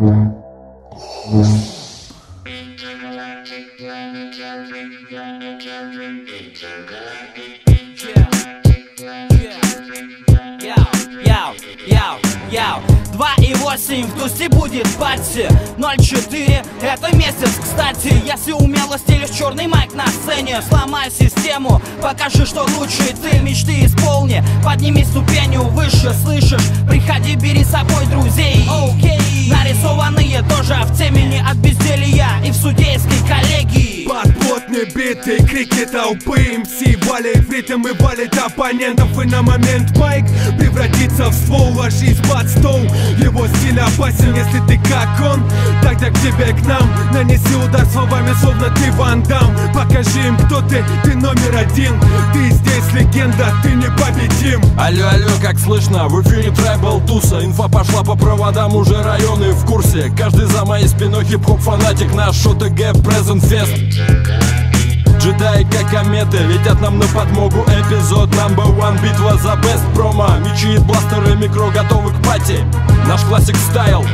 Яу, яу 2,8 в тусе будет пати. 0,4 это сцене Сломай систему, покажи, что лучше Ты мечты исполни, подними ступенью выше Слышишь, приходи, бери с собой друзей. Окей, нарисованные тоже в теме Не от безделья. И в судейской коллегии. Подплотные биты, крики толпы MC валит в ритм и валит оппонентов. И на момент mic превратится в ствол Ложись под стол, его стиль опасен Если ты как он, тогда к тебе, к нам Нанеси удар словами, словно ты Ван Дам. Покажи им, кто ты, ты номер один. Ты здесь легенда, ты непобедим. Алло, алло, как слышно, в эфире Tribal Туса. Инфа пошла по проводам, уже районы в курсе. Каждый за моей спиной хип-хоп фанатик Наш ШОТГ Present Fest Джедаи как кометы летят нам на подмогу. Эпизод number one, битва за бест промо Мечи бластеры, микро готовы к пати Наш классик стайл.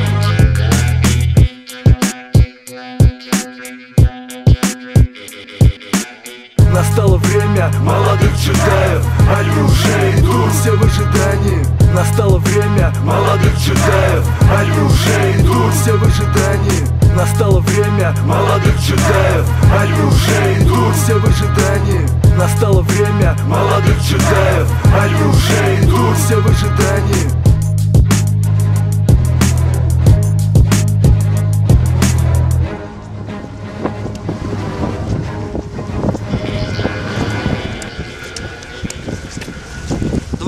Настало время молодых джедаев. Они уже идут, все в ожидании. Настало время молодых джедаев. Они уже идут, все в ожидании. Настало время молодых джедаев. Они уже идут, все в ожидании. Настало время молодых джедаев. Они уже идут,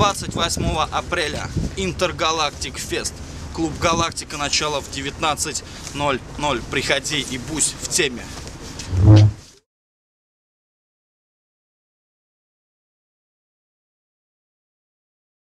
28 апреля Интергалактик Фест. Клуб Галактика начало в 19.00. Приходи и будь в теме.